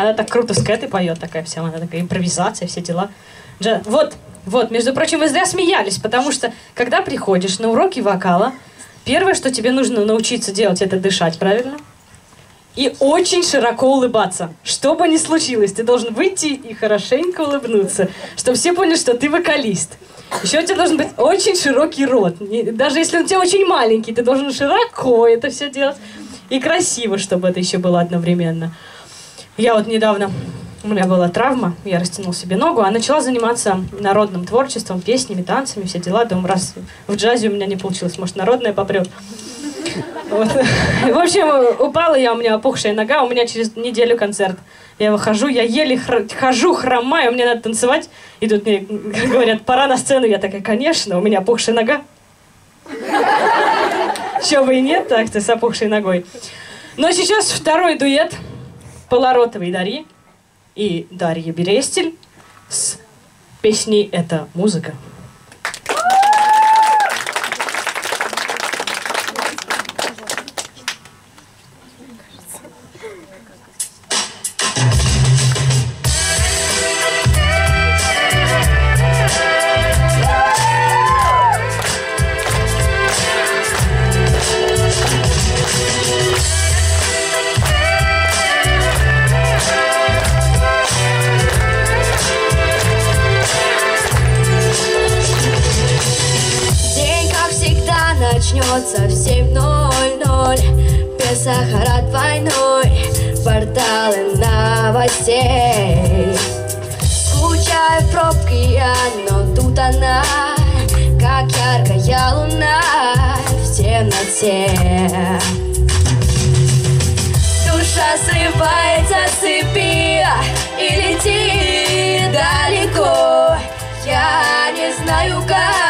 Она так круто скеты поет, такая вся, она такая импровизация, все дела. Джа- Вот, вот, между прочим, вы зря смеялись, потому что, когда приходишь на уроки вокала, первое, что тебе нужно научиться делать, это дышать, правильно? И очень широко улыбаться. Что бы ни случилось, ты должен выйти и хорошенько улыбнуться, чтобы все поняли, что ты вокалист. Еще у тебя должен быть очень широкий рот. Даже если он у тебя очень маленький, ты должен широко это все делать. И красиво, чтобы это еще было одновременно. Я вот недавно, у меня была травма, я растянул себе ногу, а начала заниматься народным творчеством, песнями, танцами, все дела. Думаю, раз в джазе у меня не получилось, может, народное попрет. Вот. В общем, упала я, у меня опухшая нога, у меня через неделю концерт. Я выхожу, я еле хр- хожу, хромаю, мне надо танцевать. И тут мне говорят, пора на сцену. Я такая, конечно, у меня опухшая нога. Чего бы и нет, так-то с опухшей ногой. Но сейчас второй дуэт Полоротовой Дарьи и Дарьи Берестель с песней «Это музыка». Начнется в 7.00 Без сахара двойной. Порталы новостей. Скучаю в пробке я, но тут она. Как яркая луна в темноте. Душа срывается с цепи и летит далеко. Я не знаю как.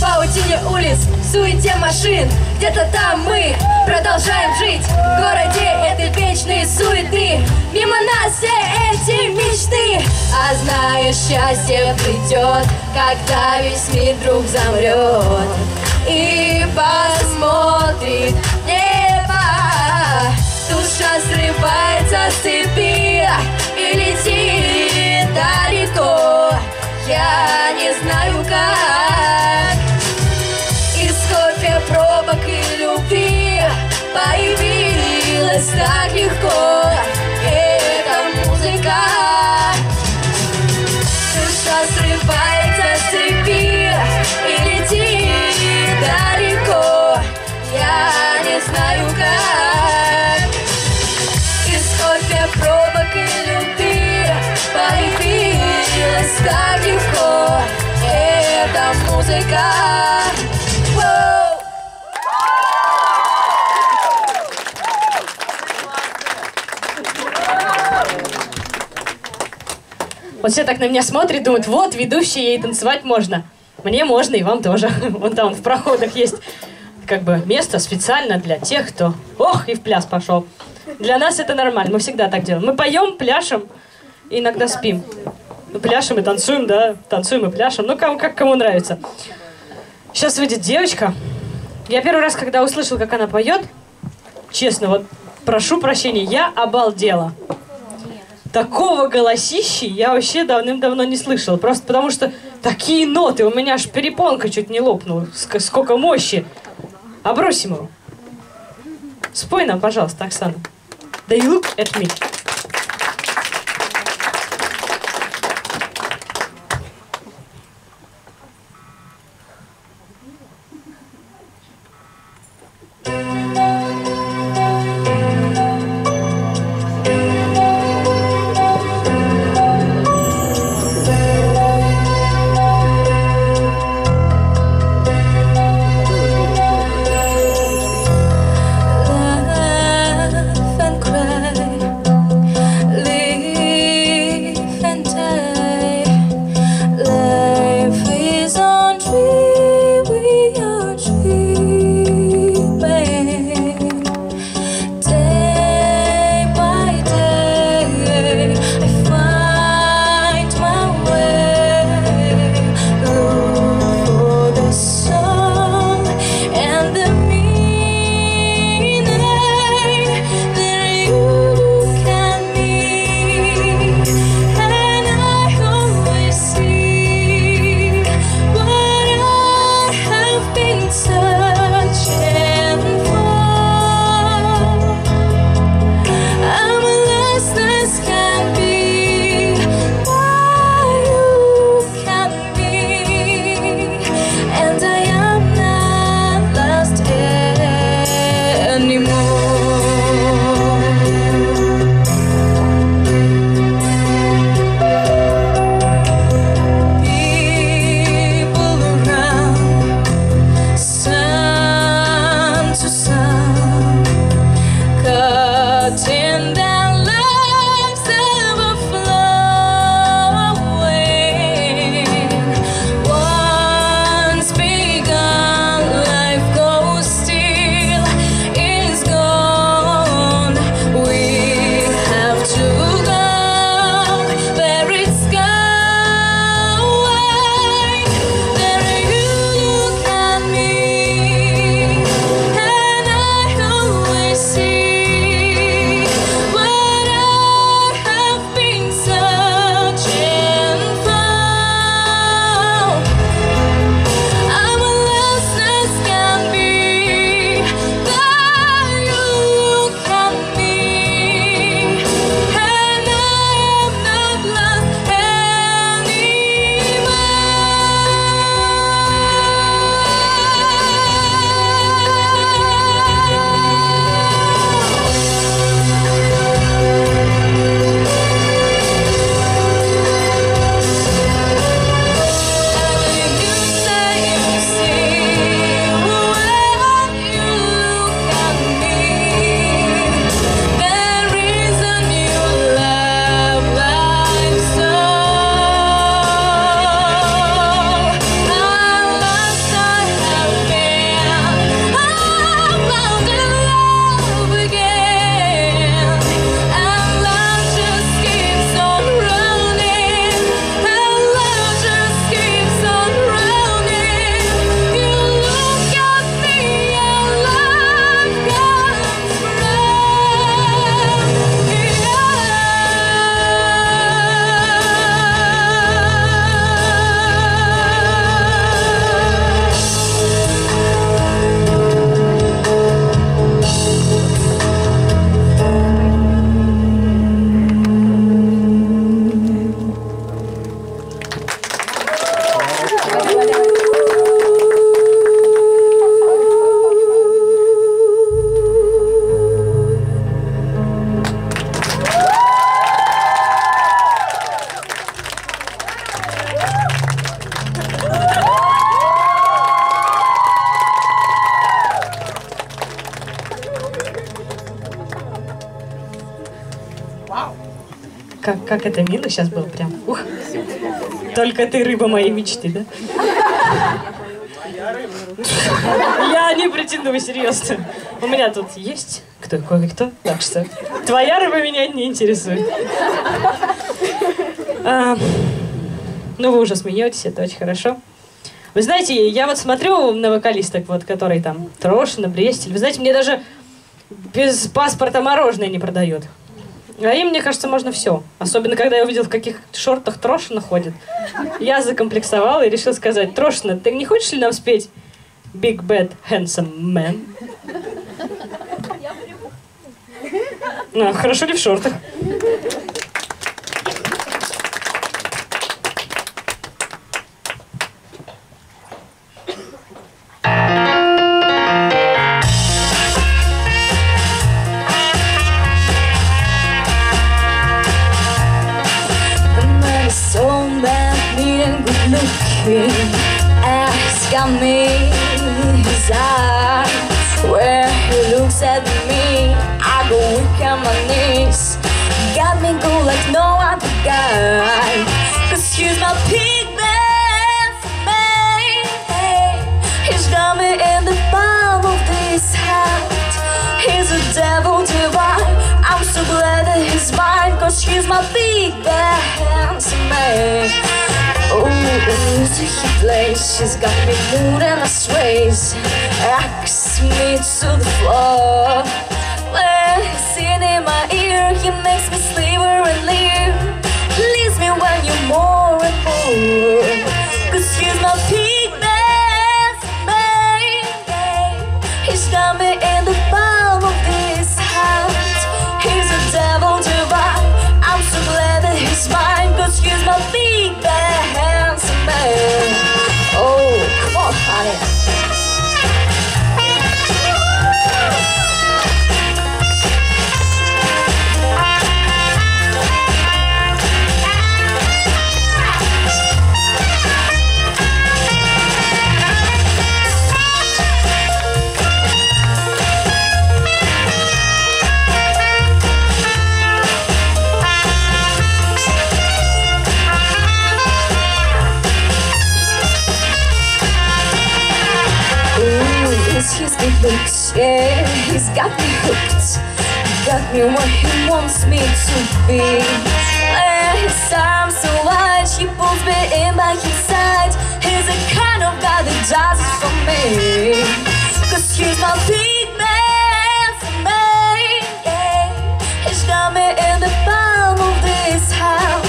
Паутине улиц, суете машин. Где-то там мы продолжаем жить. В городе этой вечной суеты. Мимо нас все эти мечты. А знаешь, счастье придет Когда весь мир вдруг замрет И посмотрит небо. Душа срывается с цепи И летит далеко. Я не знаю как Вот все так на меня смотрят, думают, вот, ведущий, ей танцевать можно. Мне можно, и вам тоже. Вон там в проходах есть как бы место специально для тех, кто... Ох, и в пляс пошел. Для нас это нормально, мы всегда так делаем. Мы поем, пляшем, иногда спим. Ну, пляшем и танцуем, да, танцуем и пляшем. Ну, кому, как кому нравится. Сейчас выйдет девочка. Я первый раз, когда услышал, как она поет, честно, вот прошу прощения, я обалдела. Такого голосищи я вообще давным-давно не слышала. Просто потому что такие ноты, у меня аж перепонка чуть не лопнула. Сколько мощи. А Обросим его. Спой нам, пожалуйста, Оксана. Да и look at me. как это мило сейчас было прям. Ух. Только ты рыба моей мечты, да? Я не претендую, серьезно. У меня тут есть кто, кое-кто, так что твоя рыба меня не интересует. А, ну, вы уже смеетесь, это очень хорошо. Вы знаете, я вот смотрю на вокалисток, вот, который там Трошина, Брестель. Вы знаете, мне даже без паспорта мороженое не продает. А им, мне кажется, можно все. Особенно, когда я увидел, в каких шортах Трошина ходит. Я закомплексовала и решил сказать, Трошина, ты не хочешь ли нам спеть Big Bad Handsome Man? А, хорошо ли в шортах? Me, I go weak on my knees. Got me go like no other guy. Cause he's my big best man. He's got me in the palm of his hand. He's a devil divine. I'm so glad that he's mine. Cause he's my big bad handsome man. Oh, music he plays, he's got me moving my sways. Me to the floor. When he's in in my ear, he makes me sliver and leer. Leaves me when you're more and more. Cause he's my best man. He's got me in the palm Yeah, he's got me hooked. Got me where he wants me to be. Where his arms so wide, he pulls me in by his side. He's the kind of guy that does it for me. Cause he's my big man for me, yeah. He's got me in the palm of his hand.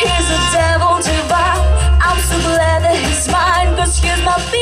He's a devil divine. I'm so glad that he's mine. Cause he's my big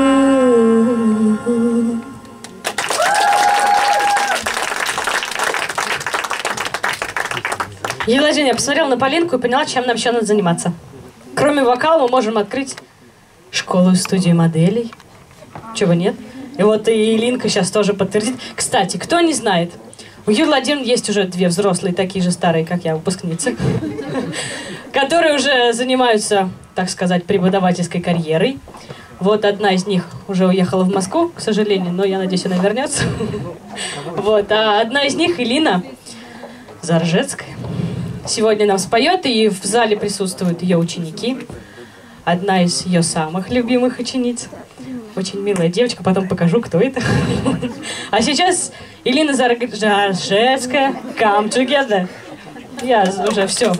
Еладин, я посмотрела на Полинку и поняла, чем нам еще надо заниматься. Кроме вокала мы можем открыть школу и студию моделей. Чего нет? И вот и Линка сейчас тоже подтвердит. Кстати, кто не знает, у Юры есть уже две взрослые, такие же старые, как я, выпускницы, которые уже занимаются, так сказать, преподавательской карьерой. Вот одна из них уже уехала в Москву, к сожалению, но я надеюсь, она вернется. Вот, а одна из них, Илина Заржецкая, сегодня нам споет, и в зале присутствуют ее ученики. Одна из ее самых любимых учениц. Очень милая девочка, потом покажу, кто это. А сейчас Илина Заржецкая, come together. Я уже все.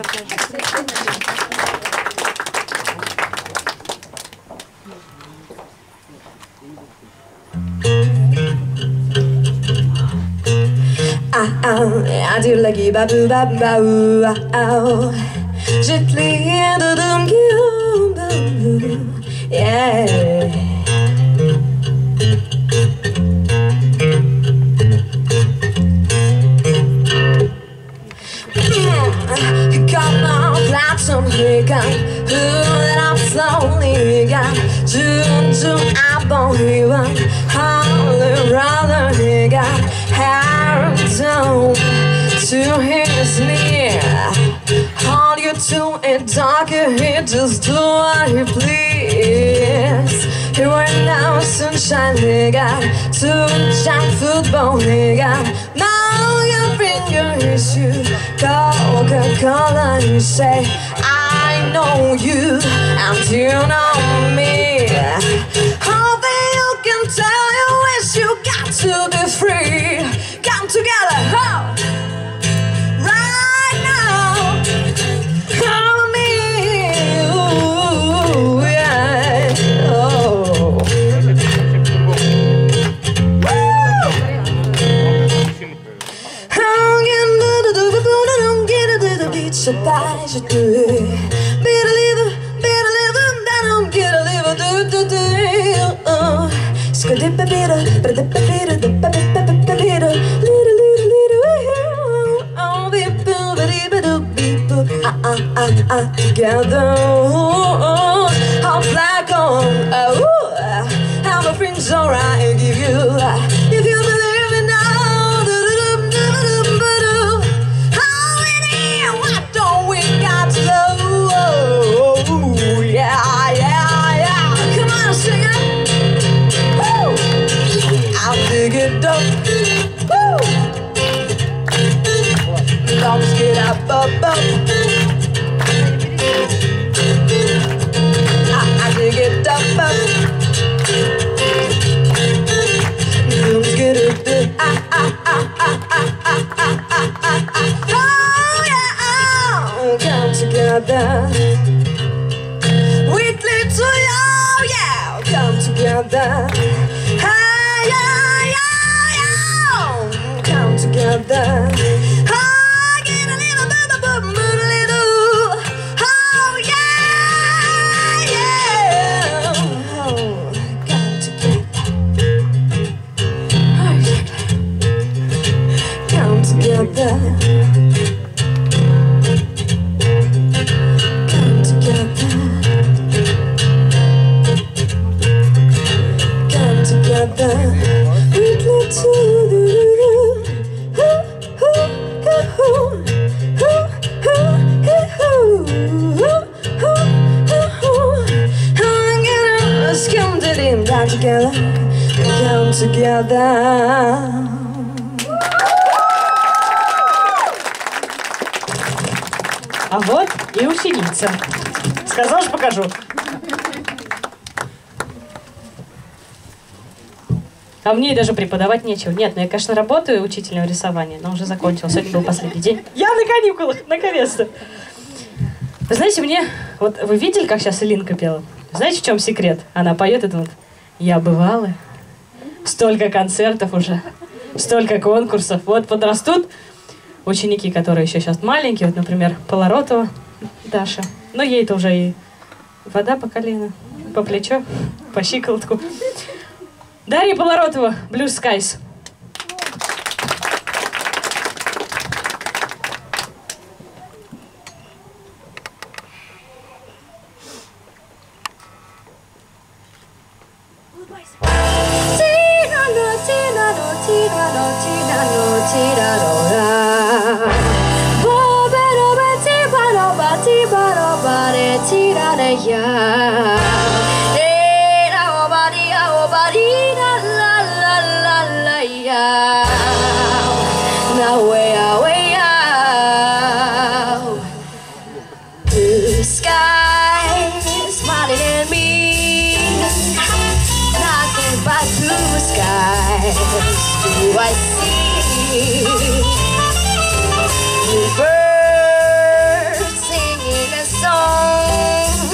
I do babu babu babu ow. Gently and a yeah. You got my platinum hiccup, who that I'm slowly got. June, June, I'm on. talking, he just do what he please. Here and now, sunshine nigga Sunshine football nigga. Now you bring your issue Coca-Cola, you say I know you and you know me. Hope you can tell you wish you got to be free. je te. Better living, better I'm gonna live do do do. Skadippa bitter, but the bitter, the bitter, the bitter, little little little. Oh, be boo, be boo, be. Ah ah ah ah, together. I'm black on. Oh, how my friends alright and give you. come together. А вот и усеница. Сказал же, покажу. А мне даже преподавать нечего. Нет, ну я, конечно, работаю учителем рисования, но уже закончился. Сегодня был последний день. Я на каникулах, наконец-то. Вы знаете, мне... Вот вы видели, как сейчас Илинка пела? Знаете, в чем секрет? Она поет и вот. я бывала, Столько концертов уже, столько конкурсов. Вот подрастут ученики, которые еще сейчас маленькие, вот, например, Полоротова Даша. Но ей-то уже и вода по колено, по плечо, по щиколотку. Дарья Полоротова, Blue Skies. by blue skies. Do I see bluebirds singing a song,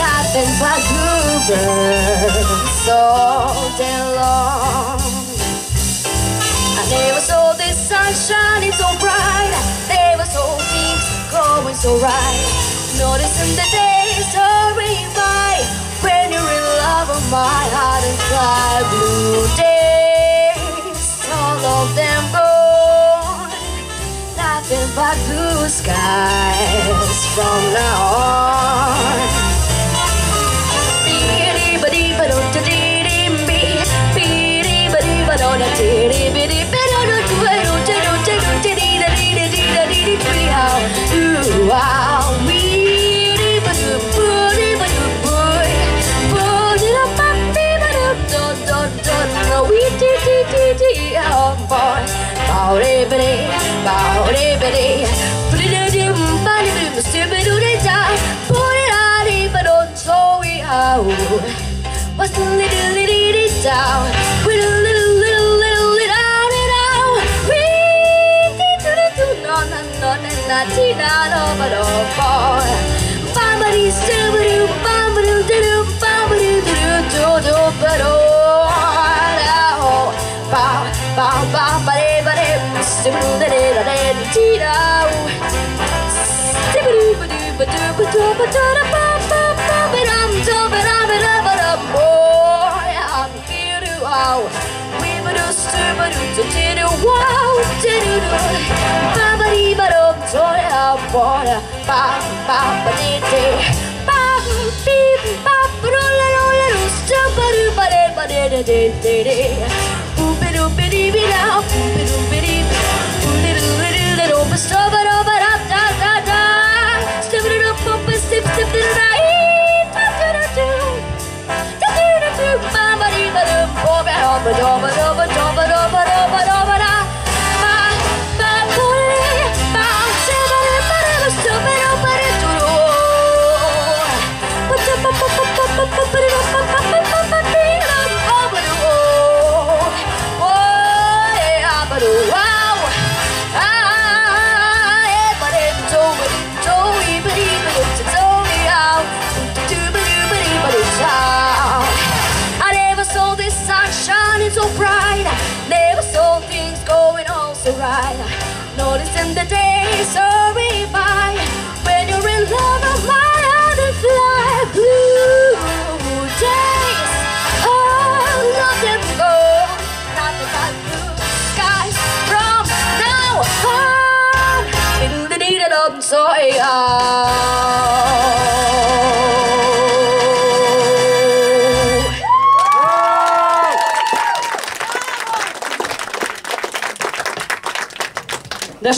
nothing but bluebirds all day long. I never saw this sun shining so bright, never saw things going so right, noticing the days are cover my heart and cry blue days. All of them gone, nothing but blue skies from now on. was the little little little down. Little little little little little little. We did do do no no no no no tina no but oh boy. Bambari stibbity bambari do do bambari do do do but oh no. Bow bow bow bare bare stibbity da da da tina. Stibbity ba do ba do ba do ba do ba do. wow. We bado stubado to did it wow, did it Babadi bado toy out water, bam bam badi bam beep bam bado lalo lalo stubado badi badi da da da da. Boop it boop it boop it out, boop it boop it boop it boop it boop it boop it boop it ba do ba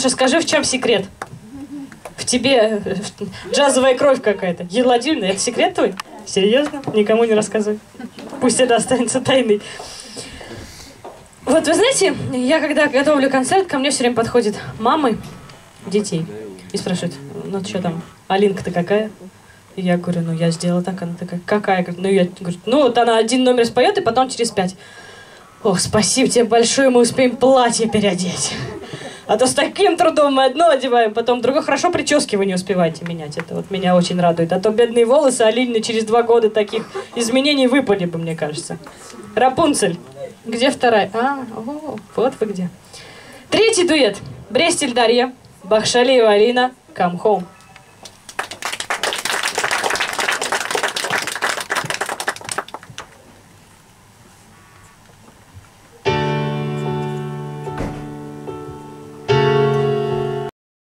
Даша, скажи, в чем секрет? В тебе джазовая кровь какая-то. Владимировна, это секрет твой? Серьезно? Никому не рассказывай. Пусть это останется тайной. Вот вы знаете, я когда готовлю концерт, ко мне все время подходят мамы детей и спрашивают, ну что там, Алинка-то какая? И я говорю, ну я сделала так, она такая, какая? Ну я говорю, ну вот она один номер споет, и потом через пять. Ох, спасибо тебе большое, мы успеем платье переодеть. А то с таким трудом мы одно одеваем, потом другое. Хорошо прически вы не успеваете менять. Это вот меня очень радует. А то бедные волосы Алине через два года таких изменений выпали бы, мне кажется. Рапунцель. Где вторая? А, о, вот вы где. Третий дуэт. Брестель Дарья, Бахшалиева Алина, Come Home.